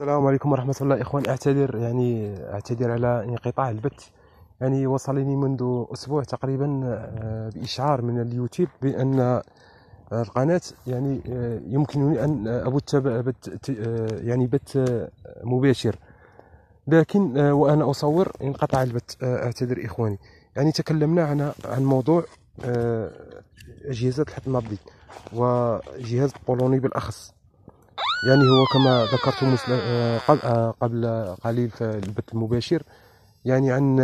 السلام عليكم ورحمة الله إخوان. أعتذر يعني أعتذر على انقطاع البث. يعني وصلني منذ أسبوع تقريبا آه، بإشعار من اليوتيوب بأن القناة يعني آه، يمكنني أن أبث بث آه، يعني بث مباشر. لكن وأنا أصور انقطع البث أعتذر إخواني. يعني تكلمنا عن عن موضوع أجهزة الحد النبضي وجهاز بولوني بالأخص. يعني هو كما ذكرت آه، آه، قبل قليل في البث المباشر يعني عن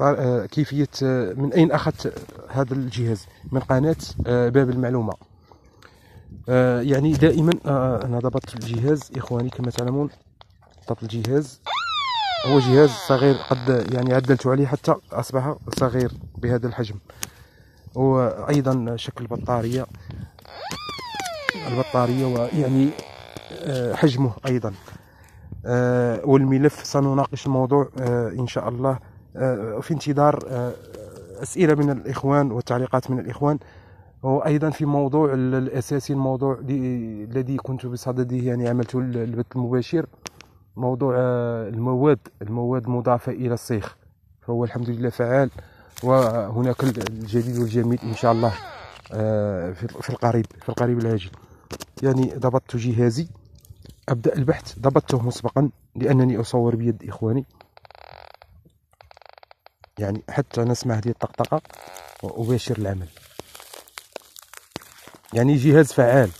آه، كيفية من أين أخذت هذا الجهاز؟ من قناة باب المعلومة. يعني دائما أنا ضبطت الجهاز. إخواني كما تعلمون ضبط الجهاز. هو جهاز صغير قد يعني عدلت عليه حتى أصبح صغير بهذا الحجم. وأيضا شكل البطارية البطارية ويعني آه، حجمه أيضا. آه، والملف سنناقش الموضوع آه، إن شاء الله. في انتظار أسئلة من الإخوان وتعليقات من الإخوان. وأيضا في موضوع الأساسي الموضوع الذي كنت بصدده يعني عملت البث المباشر موضوع المواد. المواد المضافة إلى الصيغ فهو الحمد لله فعال. وهناك الجديد والجميل إن شاء الله في القريب في القريب العاجل. يعني ضبطت جهازي. أبدأ البحث. ضبطته مسبقا لأنني أصور بيد إخواني. يعني حتى نسمع هذه الطقطقة وأباشر العمل. يعني جهاز فعال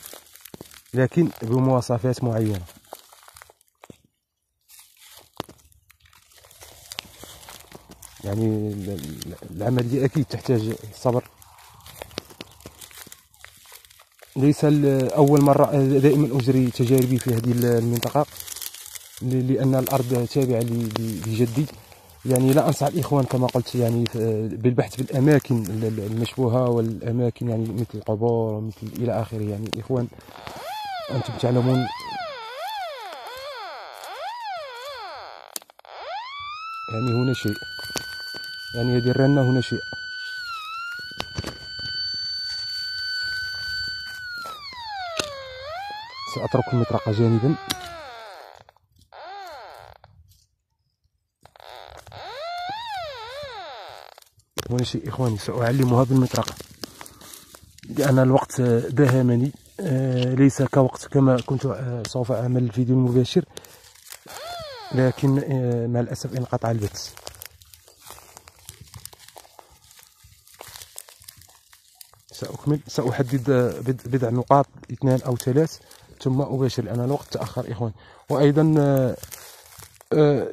لكن بمواصفات معينة. يعني العملية أكيد تحتاج صبر. ليس أول مرة دائما أجري تجاربي في هذه المنطقة لأن الأرض تابعة لجدي. يعني لا أنصح الإخوان كما قلت يعني بالبحث في الأماكن المشبوهة والأماكن يعني مثل القبور ومثل إلى آخره. يعني الإخوان أنتم تعلمون. يعني هنا شيء. يعني هذه الرنة هنا شيء. سأترك المطرقة جانبا. هنا شيء إخواني سأعلمها بالمطرقة لأن الوقت داهمني. آه، ليس كوقت كما كنت آه، سوف أعمل الفيديو المباشر لكن آه، مع الأسف انقطع البث. سأكمل. سأحدد بضع نقاط اثنان أو ثلاث. ثم أباشر لأن الوقت تأخر إخوان. وأيضا آه، آه،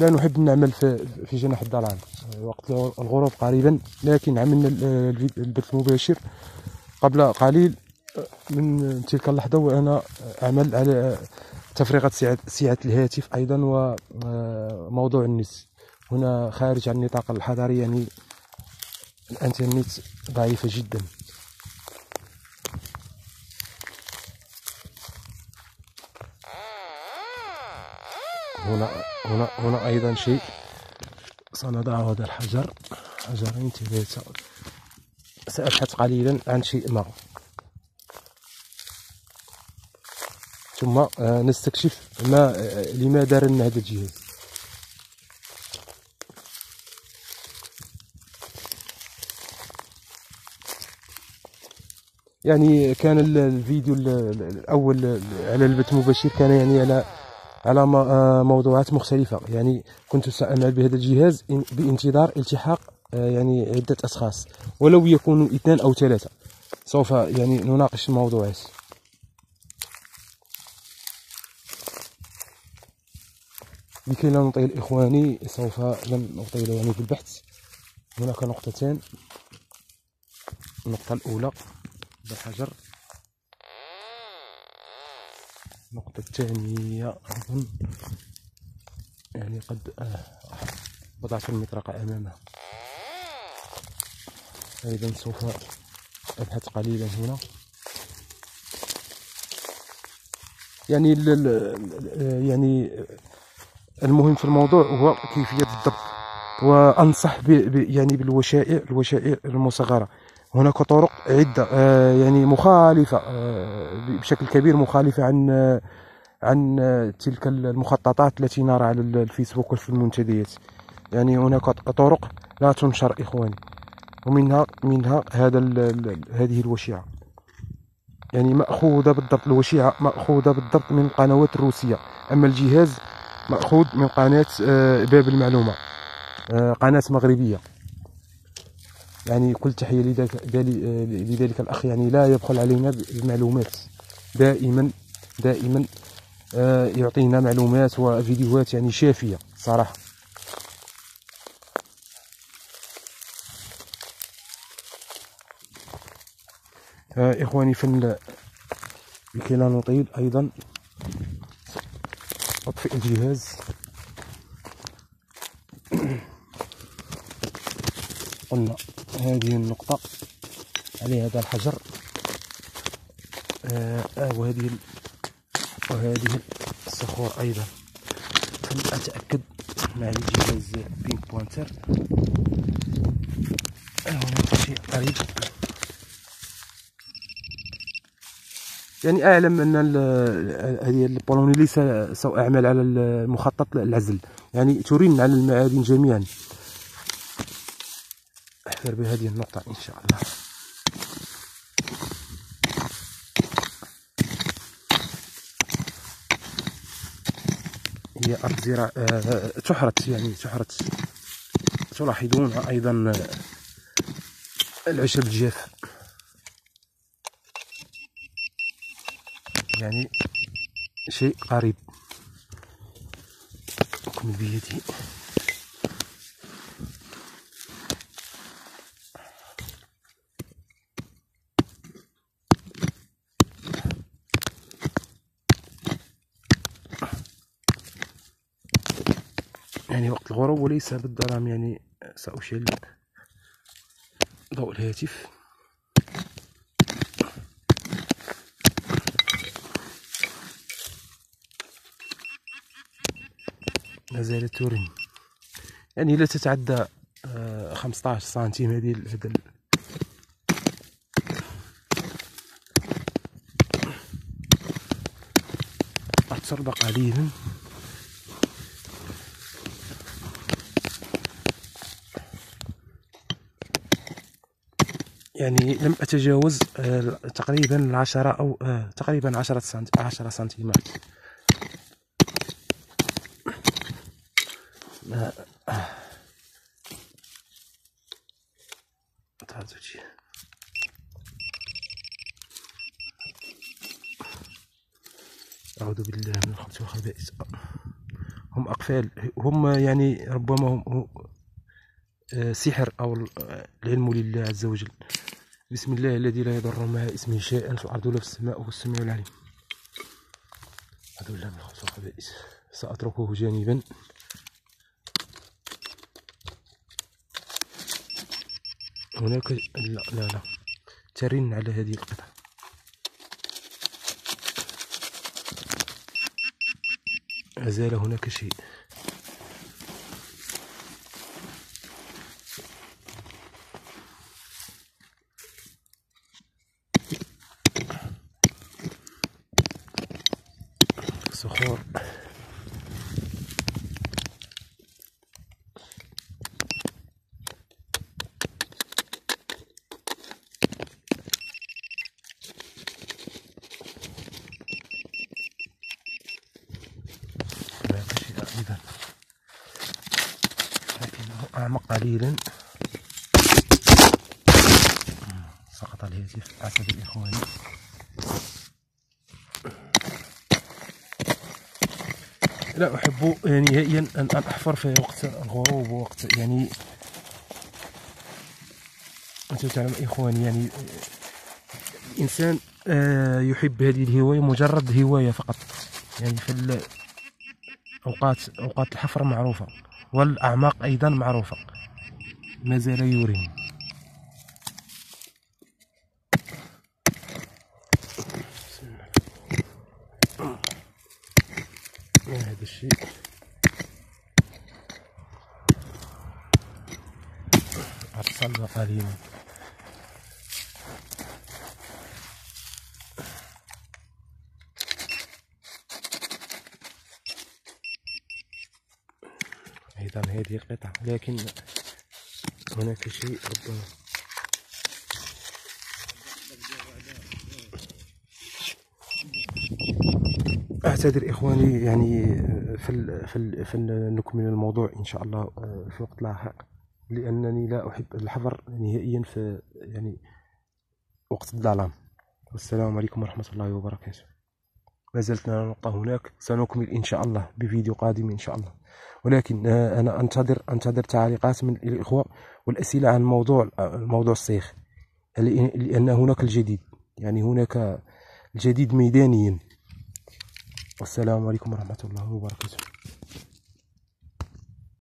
لا نحب نعمل في جناح الظلام وقت الغروب قريبا لكن عملنا البث المباشر. قبل قليل آه، من تلك اللحظة وأنا أعمل على تفريغة سعة الهاتف أيضا وموضوع النس هنا خارج عن النطاق الحضري يعني الإنترنت ضعيفة جدا. هنا هنا هنا أيضا شيء سنضع هذا الحجر. حجرين ثلاثة. سأبحث قليلا عن شيء ما. ثم آه، نستكشف ما آه، لماذا رن هذا الجهاز. يعني كان الفيديو الأول على البث المباشر كان يعني على على آه، موضوعات مختلفة. يعني كنت سأعمل بهذا الجهاز بانتظار التحاق آه، يعني عدة أشخاص ولو يكونوا اثنان أو ثلاثة. سوف يعني نناقش الموضوعات. لكي لا نطيل إخواني سوف لن نطيل يعني في البحث هناك نقطتان. النقطة الأولى بالحجر النقطة الثانية أظن يعني قد آه، وضعت المطرقة أمامها. أيضا سوف أبحث قليلا هنا. يعني يعني المهم في الموضوع هو كيفية الضبط وأنصح يعني بالوشائع الوشائع المصغرة. هناك طرق عدة آه، يعني مخالفة آه، بشكل كبير مخالفة عن عن تلك المخططات التي نرى على الفيسبوك وفي المنتديات يعني هناك طرق لا تنشر إخواني ومنها منها هذا هذه الوشيعة. يعني مأخوذة بالضبط الوشيعة مأخوذة بالضبط من القنوات الروسية أما الجهاز مأخوذ من قناة آه، باب المعلومة آه، قناة مغربية. يعني كل تحية لذلك, لذلك الأخ يعني لا يبخل علينا بالمعلومات دائما دائما آه، يعطينا معلومات وفيديوهات يعني شافية صراحة. إخواني في لكي لا نطيل أيضا. أطفئ الجهاز. قلنا هذه النقطة على هذا الحجر. آه, آه وهذه وهذه الصخور أيضا. فلأتأكد مع الجهاز بينك بوانتر آه هناك شيء قريب. يعني أعلم أن هذه البولوني ليس سوء اعمال على المخطط العزل يعني ترين على المعادن جميعا. احفر بهذه النقطة إن شاء الله. هي ارض زراعة آه، تحرت يعني تحرت تلاحظون أيضا العشب الجاف. يعني شيء قريب. أكمل بيدي يعني وقت الغروب وليس بالظلام يعني سأشعل ضوء الهاتف. ما زالت تورين. يعني لا تتعدى آه، خمسطاش سنتيم هذه هذا ترضى قليلا يعني لم أتجاوز آه، تقريبا العشرة أو آه، تقريبا عشرة سنتيمات أعوذ بالله من الخبث والخبائث. هم أقفال. هم يعني ربما هم آه، سحر أو العلم لله عز وجل. بسم الله الذي لا يضر مع اسمه شيئا. في الأرض ولا في السماء وهو السميع العليم. أعوذ بالله من الخبث والخبائث سأتركه جانبا. هناك لا لا لا. ترن على هذه القطعة. أزال هناك شيء. قليلا. سقط الهاتف. أسد الإخوان لا أحب نهائيا أن أحفر في وقت الغروب ووقت يعني أنت تعلم إخواني يعني الإنسان آه، يحب هذه الهواية مجرد هواية فقط. يعني في أوقات أوقات الحفر معروفة والأعماق أيضا معروفة. ما زال هذا الشيء. أرسل قليلا أيضا هذه قطعة لكن هناك شيء ربما أعتذر إخواني يعني في في في نكمل الموضوع إن شاء الله في وقت لاحق. لأنني لا أحب الحفر نهائيا في يعني وقت الظلام والسلام عليكم ورحمة الله وبركاته. ما زلت نقطة هناك. سنكمل إن شاء الله بفيديو قادم إن شاء الله. ولكن أنا أنتظر أنتظر تعليقات من الإخوة والأسئلة عن موضوع موضوع الصيخ. لأن هناك الجديد. يعني هناك الجديد ميدانيا. والسلام عليكم ورحمة الله وبركاته.